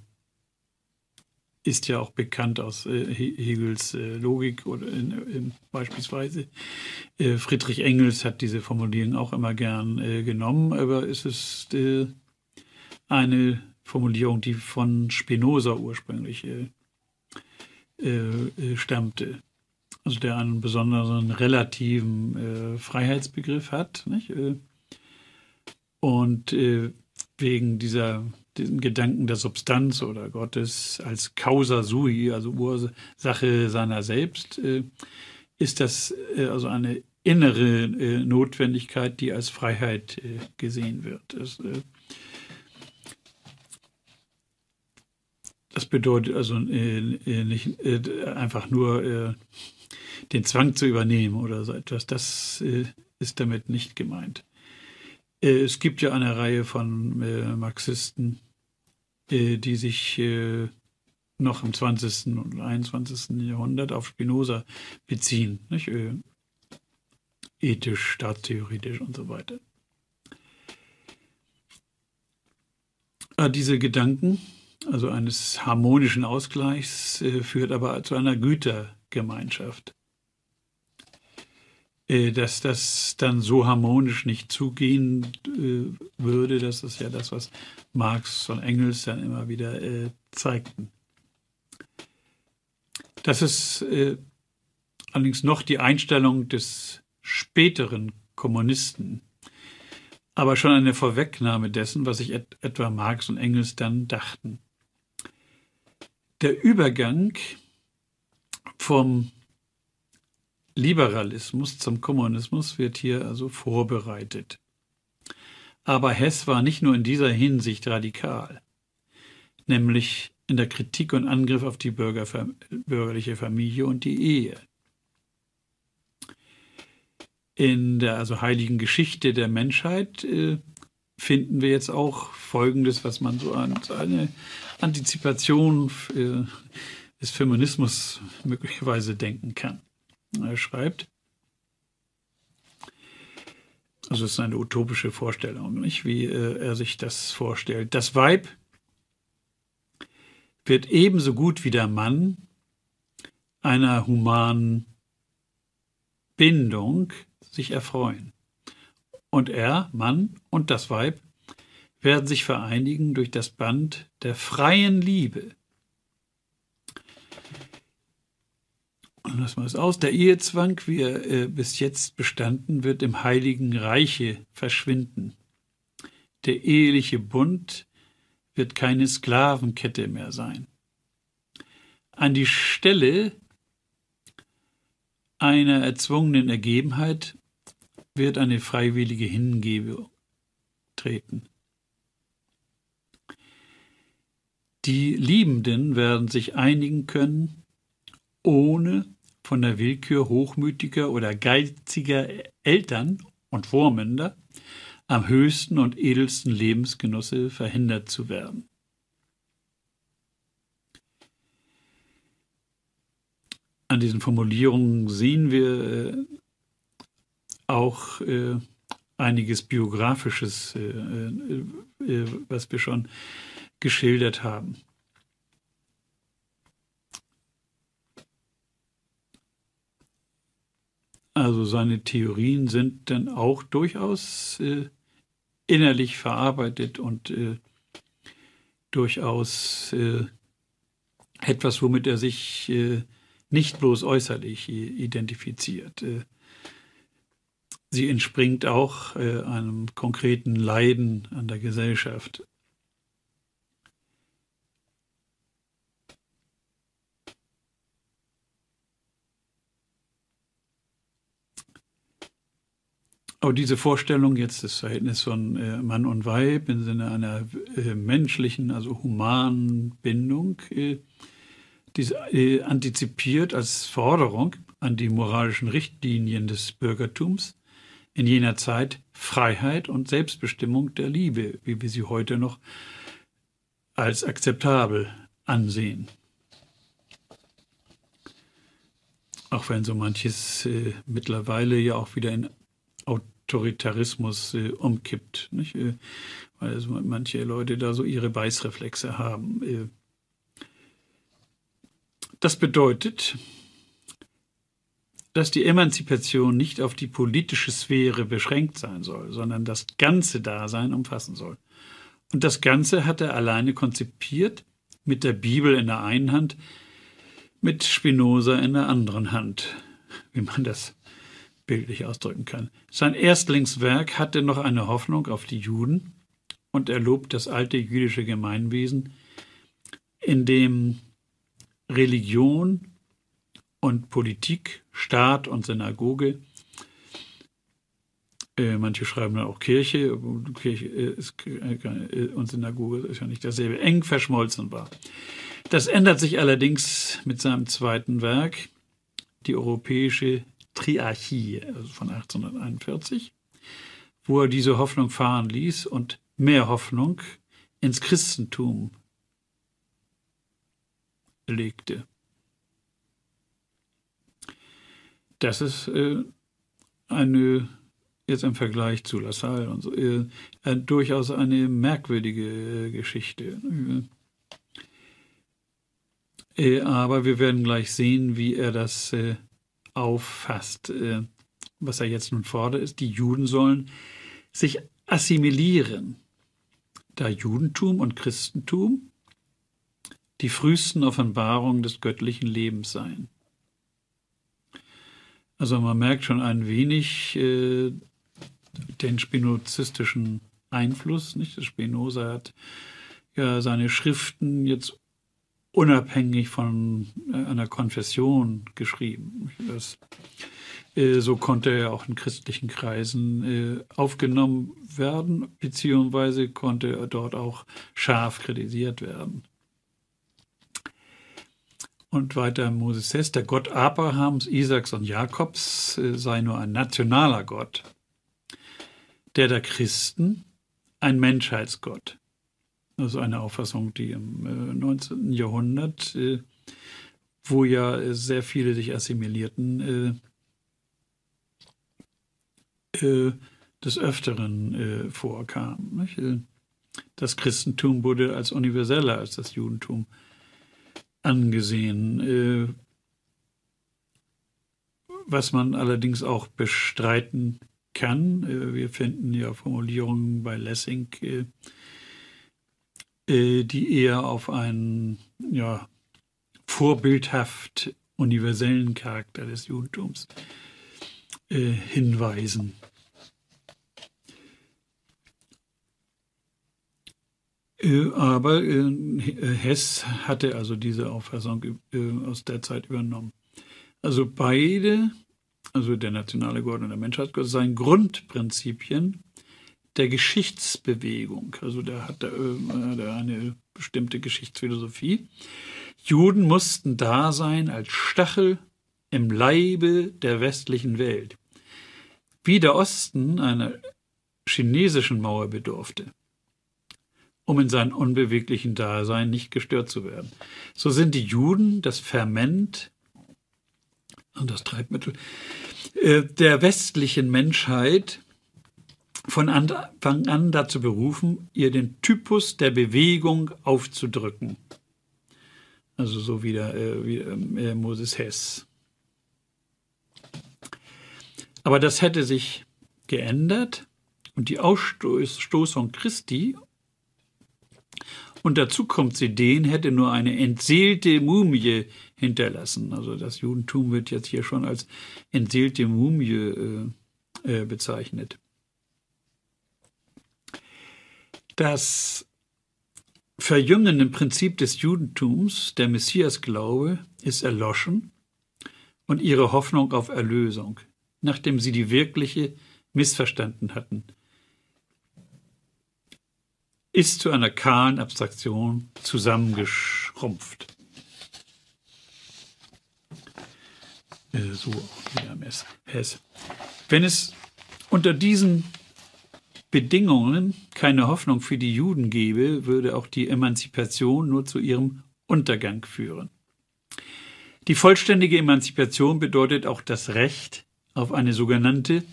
ist ja auch bekannt aus äh, Hegels äh, Logik oder in, in, beispielsweise. Äh, Friedrich Engels hat diese Formulierung auch immer gern äh, genommen, aber es ist äh, eine Formulierung, die von Spinoza ursprünglich stammte also der einen besonderen relativen äh, Freiheitsbegriff hat. Nicht? Äh, und äh, wegen dieser diesen Gedanken der Substanz oder Gottes als Causa sui, also Ursache seiner selbst, äh, ist das äh, also eine innere äh, Notwendigkeit, die als Freiheit gesehen wird. Das, bedeutet also nicht einfach nur den Zwang zu übernehmen oder so etwas. Das ist damit nicht gemeint. Es gibt ja eine Reihe von Marxisten, die sich äh, noch im 20. und 21. Jahrhundert auf Spinoza beziehen. Nicht? Äh, ethisch, staatstheoretisch und so weiter. diese Gedanken, also eines harmonischen Ausgleichs, führt aber zu einer Gütergemeinschaft. Äh, dass das dann so harmonisch nicht zugehen äh, würde. Das ist ja das, was Marx und Engels dann immer wieder äh, zeigten. Das ist allerdings noch die Einstellung des späteren Kommunisten, aber schon eine Vorwegnahme dessen, was sich et etwa Marx und Engels dann dachten. Der Übergang vom Liberalismus zum Kommunismus wird hier also vorbereitet. Aber Hess war nicht nur in dieser Hinsicht radikal, nämlich in der Kritik und Angriff auf die bürgerliche Familie und die Ehe. In der also heiligen Geschichte der Menschheit äh, finden wir jetzt auch Folgendes, was man so an eine Antizipation äh, des Feminismus möglicherweise denken kann. Er schreibt, also es ist eine utopische Vorstellung, nicht, wie äh, er sich das vorstellt. Das Weib wird ebenso gut wie der Mann einer humanen Bindung sich erfreuen. Und er, Mann und das Weib werden sich vereinigen durch das Band der freien Liebe, lassen wir es aus. Der Ehezwang, wie er äh, bis jetzt bestanden, wird im heiligen Reiche verschwinden. Der eheliche Bund wird keine Sklavenkette mehr sein. An die Stelle einer erzwungenen Ergebenheit wird eine freiwillige Hingebung treten. Die Liebenden werden sich einigen können, ohne von der Willkür hochmütiger oder geiziger Eltern und Vormünder am höchsten und edelsten Lebensgenosse verhindert zu werden. An diesen Formulierungen sehen wir äh, auch äh, einiges Biografisches, äh, äh, äh was wir schon geschildert haben. Also seine Theorien sind dann auch durchaus äh, innerlich verarbeitet und äh, durchaus äh, etwas, womit er sich äh, nicht bloß äußerlich identifiziert. Äh, sie entspringt auch äh, einem konkreten Leiden an der Gesellschaft. Aber diese Vorstellung jetzt das Verhältnis von äh, Mann und Weib im Sinne einer äh, menschlichen, also humanen Bindung, äh, diese äh, antizipiert als Forderung an die moralischen Richtlinien des Bürgertums in jener Zeit Freiheit und Selbstbestimmung der Liebe, wie wir sie heute noch als akzeptabel ansehen. Auch wenn so manches äh, mittlerweile ja auch wieder in Autoritarismus äh, umkippt, nicht? Äh, weil also manche Leute da so ihre Beißreflexe haben. Äh, das bedeutet, dass die Emanzipation nicht auf die politische Sphäre beschränkt sein soll, sondern das ganze Dasein umfassen soll. Und das Ganze hat er alleine konzipiert, mit der Bibel in der einen Hand, mit Spinoza in der anderen Hand, wie man das bildlich ausdrücken kann. Sein Erstlingswerk hatte noch eine Hoffnung auf die Juden und er lobt das alte jüdische Gemeinwesen, in dem Religion und Politik, Staat und Synagoge, äh, manche schreiben dann auch Kirche, Kirche ist, äh, und Synagoge ist ja nicht dasselbe, eng verschmolzen war. Das ändert sich allerdings mit seinem zweiten Werk, die europäische Triarchie also von 1841, wo er diese Hoffnung fahren ließ und mehr Hoffnung ins Christentum legte. Das ist äh, eine, jetzt im Vergleich zu Lassalle und so, äh, äh, durchaus eine merkwürdige äh, Geschichte. Äh, aber wir werden gleich sehen, wie er das äh, auffasst. Äh, was er jetzt nun fordert, ist, die Juden sollen sich assimilieren, da Judentum und Christentum die frühesten Offenbarungen des göttlichen Lebens seien. Also man merkt schon ein wenig äh, den spinozistischen Einfluss. Nicht? Spinoza hat ja seine Schriften jetzt unabhängig von äh, einer Konfession geschrieben. Das, äh, so konnte er auch in christlichen Kreisen äh, aufgenommen werden, beziehungsweise konnte er dort auch scharf kritisiert werden. Und weiter Moses Hess, der Gott Abrahams, Isaaks und Jakobs sei nur ein nationaler Gott, der der Christen ein Menschheitsgott also eine Auffassung, die im 19. Äh, Jahrhundert, äh, wo ja sehr viele sich assimilierten, äh, des Öfteren vorkam. Das Christentum wurde als universeller als das Judentum angesehen. Was man allerdings auch bestreiten kann. Wir finden ja Formulierungen bei Lessing, äh, die eher auf einen ja, vorbildhaft universellen Charakter des Judentums äh, hinweisen. Äh, aber äh, Hess hatte also diese Auffassung aus der Zeit übernommen. Also beide, also der nationale Gott und der Menschheitsgott, seien Grundprinzipien der Geschichtsbewegung. Also der hat äh, der eine bestimmte Geschichtsphilosophie. Juden mussten da sein als Stachel im Leibe der westlichen Welt. Wie der Osten einer chinesischen Mauer bedurfte, um in seinem unbeweglichen Dasein nicht gestört zu werden. So sind die Juden das Ferment und das Treibmittel äh, der westlichen Menschheit, von Anfang an dazu berufen, ihr den Typus der Bewegung aufzudrücken. Also so wie, der, äh, wie äh, Moses Hess. Aber das hätte sich geändert und die Ausstoßung Christi und dazu kommt sie den, hätte nur eine entseelte Mumie hinterlassen. Also das Judentum wird jetzt hier schon als entseelte Mumie äh, äh, bezeichnet. Das verjüngende Prinzip des Judentums, der Messiasglaube, ist erloschen und ihre Hoffnung auf Erlösung, nachdem sie die wirkliche missverstanden hatten, ist zu einer kahlen Abstraktion zusammengeschrumpft. Äh, so auch wieder Hess. Wenn es unter diesen Bedingungen keine Hoffnung für die Juden gäbe, würde auch die Emanzipation nur zu ihrem Untergang führen. Die vollständige Emanzipation bedeutet auch das Recht auf eine sogenannte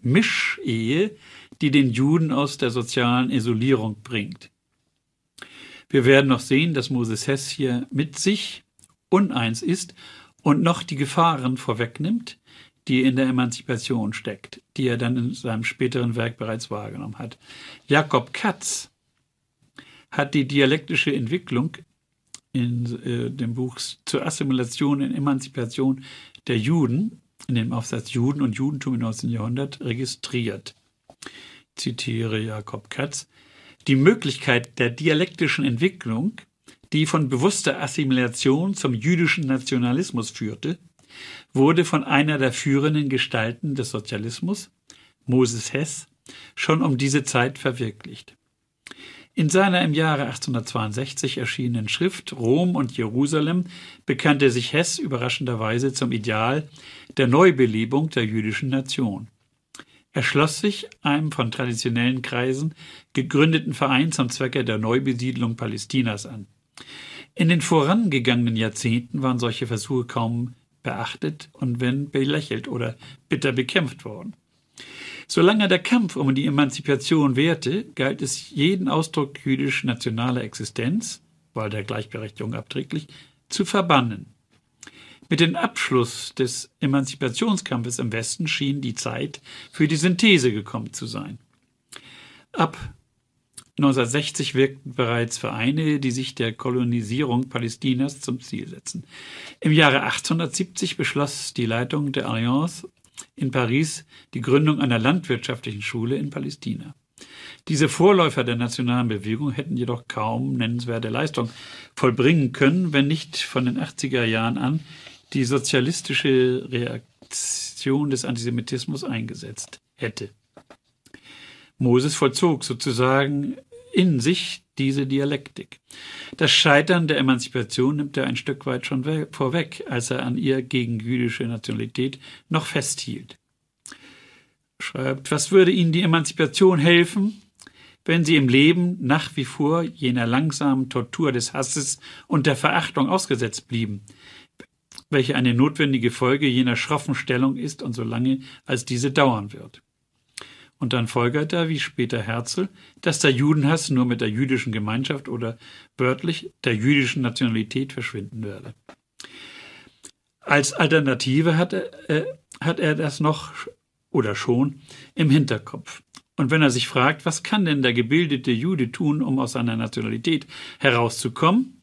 Mischehe, die den Juden aus der sozialen Isolierung bringt. Wir werden noch sehen, dass Moses Hess hier mit sich uneins ist und noch die Gefahren vorwegnimmt, die in der Emanzipation steckt, die er dann in seinem späteren Werk bereits wahrgenommen hat. Jakob Katz hat die dialektische Entwicklung in äh, dem Buch zur Assimilation und Emanzipation der Juden, in dem Aufsatz Juden und Judentum im 19. Jahrhundert, registriert. Zitiere Jakob Katz. Die Möglichkeit der dialektischen Entwicklung, die von bewusster Assimilation zum jüdischen Nationalismus führte, wurde von einer der führenden Gestalten des Sozialismus, Moses Hess, schon um diese Zeit verwirklicht. In seiner im Jahre 1862 erschienenen Schrift Rom und Jerusalem bekannte sich Hess überraschenderweise zum Ideal der Neubelebung der jüdischen Nation. Er schloss sich einem von traditionellen Kreisen gegründeten Verein zum Zwecke der Neubesiedlung Palästinas an. In den vorangegangenen Jahrzehnten waren solche Versuche kaum beachtet und wenn belächelt oder bitter bekämpft worden. Solange der Kampf um die Emanzipation währte, galt es jeden Ausdruck jüdisch-nationaler Existenz, weil der Gleichberechtigung abträglich, zu verbannen. Mit dem Abschluss des Emanzipationskampfes im Westen schien die Zeit für die Synthese gekommen zu sein. Ab 1960 wirkten bereits Vereine, die sich der Kolonisierung Palästinas zum Ziel setzen. Im Jahre 1870 beschloss die Leitung der Allianz in Paris die Gründung einer landwirtschaftlichen Schule in Palästina. Diese Vorläufer der nationalen Bewegung hätten jedoch kaum nennenswerte Leistung vollbringen können, wenn nicht von den 80er Jahren an die sozialistische Reaktion des Antisemitismus eingesetzt hätte. Moses vollzog sozusagen in sich diese Dialektik. Das Scheitern der Emanzipation nimmt er ein Stück weit schon vorweg, als er an ihr gegen jüdische Nationalität noch festhielt. Schreibt, was würde Ihnen die Emanzipation helfen, wenn Sie im Leben nach wie vor jener langsamen Tortur des Hasses und der Verachtung ausgesetzt blieben, welche eine notwendige Folge jener schroffen Stellung ist und solange als diese dauern wird. Und dann folgert er, wie später Herzl, dass der Judenhass nur mit der jüdischen Gemeinschaft oder wörtlich der jüdischen Nationalität verschwinden werde. Als Alternative hat er, äh, hat er das noch oder schon im Hinterkopf. Und wenn er sich fragt, was kann denn der gebildete Jude tun, um aus seiner Nationalität herauszukommen,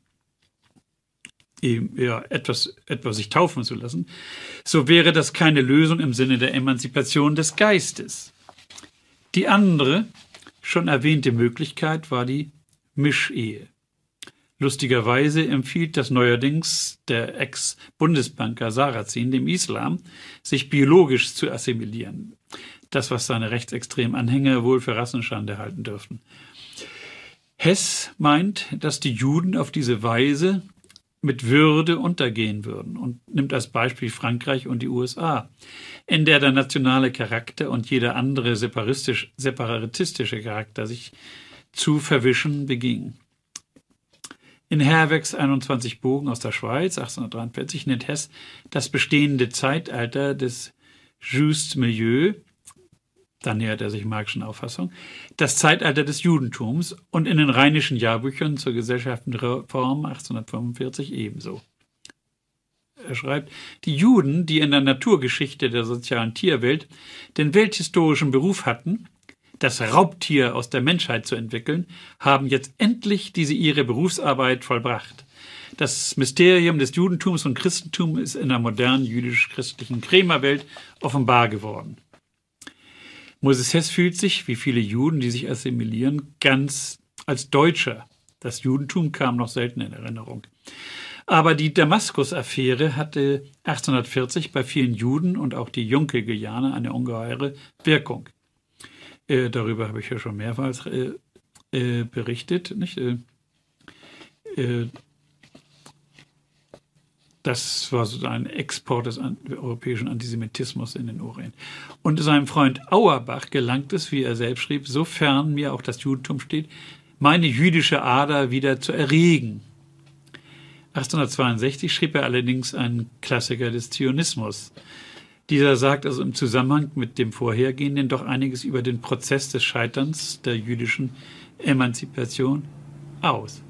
ja, etwas, etwas sich taufen zu lassen, so wäre das keine Lösung im Sinne der Emanzipation des Geistes. Die andere, schon erwähnte Möglichkeit war die Mischehe. Lustigerweise empfiehlt das neuerdings der Ex-Bundesbanker Sarrazin dem Islam, sich biologisch zu assimilieren. Das, was seine rechtsextremen Anhänger wohl für Rassenschande halten dürften. Hess meint, dass die Juden auf diese Weise mit Würde untergehen würden und nimmt als Beispiel Frankreich und die USA, in der der nationale Charakter und jeder andere separatistische Charakter sich zu verwischen beging. In Herwegs 21 Bogen aus der Schweiz 1843 nennt Hess das bestehende Zeitalter des Juste Milieu dann nähert er sich Marxischen Auffassung, das Zeitalter des Judentums und in den rheinischen Jahrbüchern zur Gesellschaftenreform 1845 ebenso. Er schreibt, die Juden, die in der Naturgeschichte der sozialen Tierwelt den welthistorischen Beruf hatten, das Raubtier aus der Menschheit zu entwickeln, haben jetzt endlich diese ihre Berufsarbeit vollbracht. Das Mysterium des Judentums und Christentums ist in der modernen jüdisch-christlichen Krämerwelt offenbar geworden. Moses Hess fühlt sich, wie viele Juden, die sich assimilieren, ganz als Deutscher. Das Judentum kam noch selten in Erinnerung. Aber die Damaskus-Affäre hatte 1840 bei vielen Juden und auch die Junke-Guyane eine ungeheure Wirkung. Äh, darüber habe ich ja schon mehrmals äh, äh, berichtet. Nicht? Das war so ein Export des europäischen Antisemitismus in den Orient. Und seinem Freund Auerbach gelangt es, wie er selbst schrieb, sofern mir auch das Judentum steht, meine jüdische Ader wieder zu erregen. 1862 schrieb er allerdings einen Klassiker des Zionismus. Dieser sagt also im Zusammenhang mit dem vorhergehenden doch einiges über den Prozess des Scheiterns der jüdischen Emanzipation aus.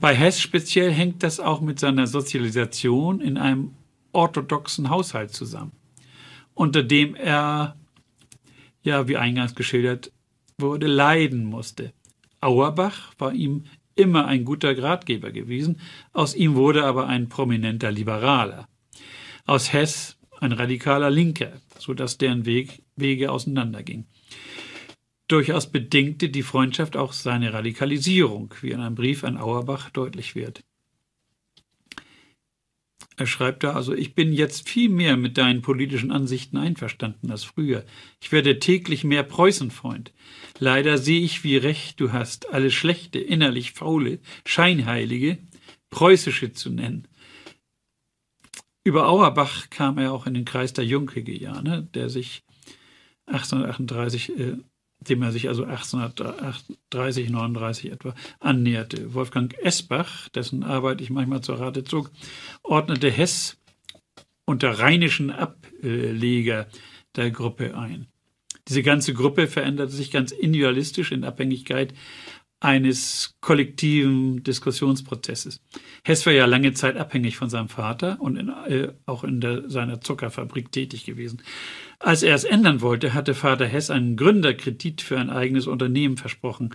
Bei Hess speziell hängt das auch mit seiner Sozialisation in einem orthodoxen Haushalt zusammen, unter dem er, ja, wie eingangs geschildert wurde, leiden musste. Auerbach war ihm immer ein guter Gradgeber gewesen, aus ihm wurde aber ein prominenter Liberaler. Aus Hess ein radikaler Linker, so dass deren Weg, Wege auseinandergingen. Durchaus bedingte die Freundschaft auch seine Radikalisierung, wie in einem Brief an Auerbach deutlich wird. Er schreibt da also, ich bin jetzt viel mehr mit deinen politischen Ansichten einverstanden als früher. Ich werde täglich mehr Preußenfreund. Leider sehe ich, wie recht du hast, alles Schlechte, innerlich Faule, Scheinheilige, Preußische zu nennen. Über Auerbach kam er auch in den Kreis der Junkegejaner, der sich 1838 äh, dem er sich also 1830, 39 etwa annäherte. Wolfgang Esbach, dessen Arbeit ich manchmal zur Rate zog, ordnete Hess unter rheinischen Ableger der Gruppe ein. Diese ganze Gruppe veränderte sich ganz individualistisch in Abhängigkeit eines kollektiven Diskussionsprozesses. Hess war ja lange Zeit abhängig von seinem Vater und in, äh, auch in der, seiner Zuckerfabrik tätig gewesen. Als er es ändern wollte, hatte Vater Hess einen Gründerkredit für ein eigenes Unternehmen versprochen,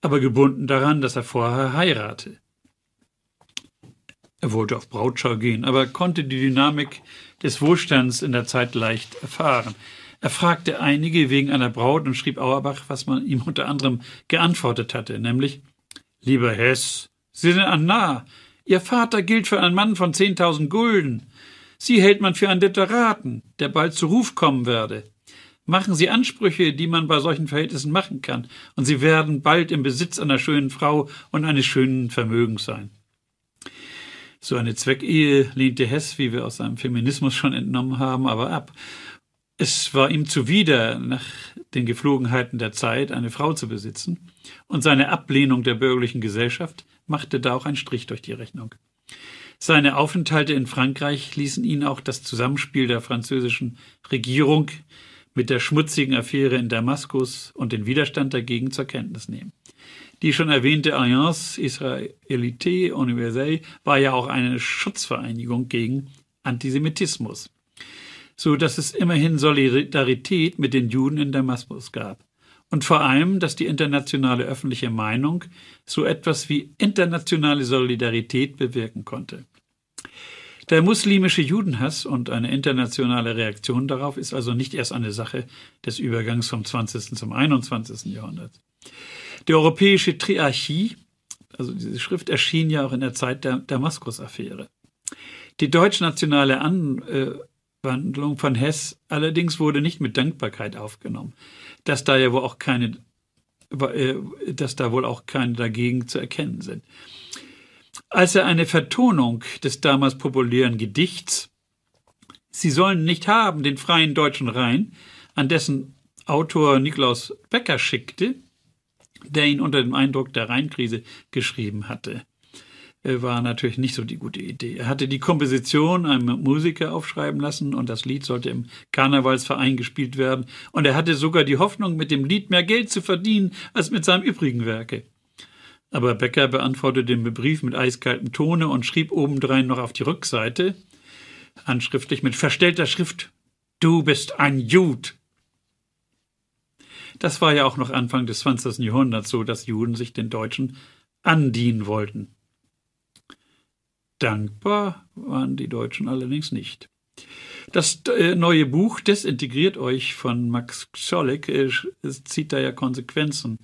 aber gebunden daran, dass er vorher heirate. Er wollte auf Brautschau gehen, aber konnte die Dynamik des Wohlstands in der Zeit leicht erfahren. Er fragte einige wegen einer Braut und schrieb Auerbach, was man ihm unter anderem geantwortet hatte, nämlich Lieber Hess, Sie sind ein Narr. Ihr Vater gilt für einen Mann von zehntausend Gulden. Sie hält man für einen Literaten, der bald zu Ruf kommen werde. Machen Sie Ansprüche, die man bei solchen Verhältnissen machen kann, und Sie werden bald im Besitz einer schönen Frau und eines schönen Vermögens sein. So eine Zweckehe lehnte Hess, wie wir aus seinem Feminismus schon entnommen haben, aber ab es war ihm zuwider, nach den Geflogenheiten der Zeit eine Frau zu besitzen, und seine Ablehnung der bürgerlichen Gesellschaft machte da auch einen Strich durch die Rechnung. Seine Aufenthalte in Frankreich ließen ihn auch das Zusammenspiel der französischen Regierung mit der schmutzigen Affäre in Damaskus und den Widerstand dagegen zur Kenntnis nehmen. Die schon erwähnte Alliance Israélite Universelle war ja auch eine Schutzvereinigung gegen Antisemitismus so dass es immerhin Solidarität mit den Juden in Damaskus gab. Und vor allem, dass die internationale öffentliche Meinung so etwas wie internationale Solidarität bewirken konnte. Der muslimische Judenhass und eine internationale Reaktion darauf ist also nicht erst eine Sache des Übergangs vom 20. zum 21. Jahrhundert. Die europäische Triarchie, also diese Schrift erschien ja auch in der Zeit der Damaskus-Affäre. Die deutschnationale An Abwandlung von Hess allerdings wurde nicht mit Dankbarkeit aufgenommen, dass da ja wohl auch keine, äh, dass da wohl auch keine dagegen zu erkennen sind. Als er eine Vertonung des damals populären Gedichts Sie sollen nicht haben den freien deutschen Rhein, an dessen Autor Niklaus Becker schickte, der ihn unter dem Eindruck der Rheinkrise geschrieben hatte. Äh, war natürlich nicht so die gute Idee. Er hatte die Komposition einem Musiker aufschreiben lassen und das Lied sollte im Karnevalsverein gespielt werden. Und er hatte sogar die Hoffnung, mit dem Lied mehr Geld zu verdienen als mit seinem übrigen Werke. Aber Becker beantwortete den Brief mit eiskaltem Tone und schrieb obendrein noch auf die Rückseite, handschriftlich mit verstellter Schrift, Du bist ein Jud. Das war ja auch noch Anfang des 20. Jahrhunderts so, dass Juden sich den Deutschen andienen wollten. Dankbar waren die Deutschen allerdings nicht. Das äh, neue Buch Desintegriert euch von Max Scholleck äh, zieht da ja Konsequenzen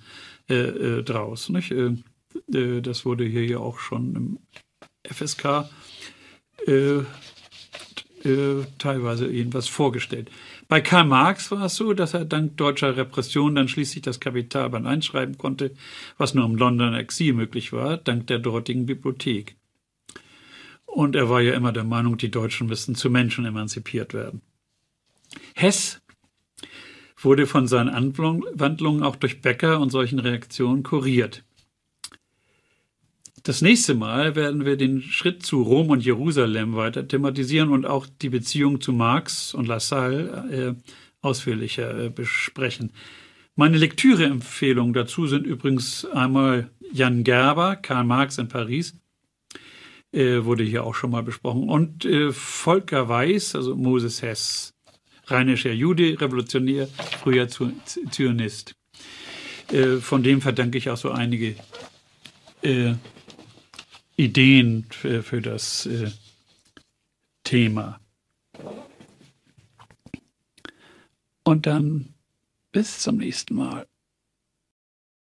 äh, äh draus. Nicht? Äh, äh, das wurde hier ja auch schon im FSK teilweise jedenfalls vorgestellt. Bei Karl Marx war es so, dass er dank deutscher Repression dann schließlich das Kapitalband einschreiben konnte, was nur im Londoner Exil möglich war, dank der dortigen Bibliothek. Und er war ja immer der Meinung, die Deutschen müssten zu Menschen emanzipiert werden. Hess wurde von seinen Anwandlungen auch durch Becker und solchen Reaktionen kuriert. Das nächste Mal werden wir den Schritt zu Rom und Jerusalem weiter thematisieren und auch die Beziehung zu Marx und Lassalle äh, ausführlicher äh, besprechen. Meine Lektüreempfehlungen dazu sind übrigens einmal Jan Gerber, Karl Marx in Paris, äh, wurde hier auch schon mal besprochen. Und äh, Volker Weiß, also Moses Hess, rheinischer Jude, Revolutionär, früher Zionist. Äh, von dem verdanke ich auch so einige äh, Ideen für, für das äh, Thema. Und dann bis zum nächsten Mal.